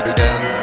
done.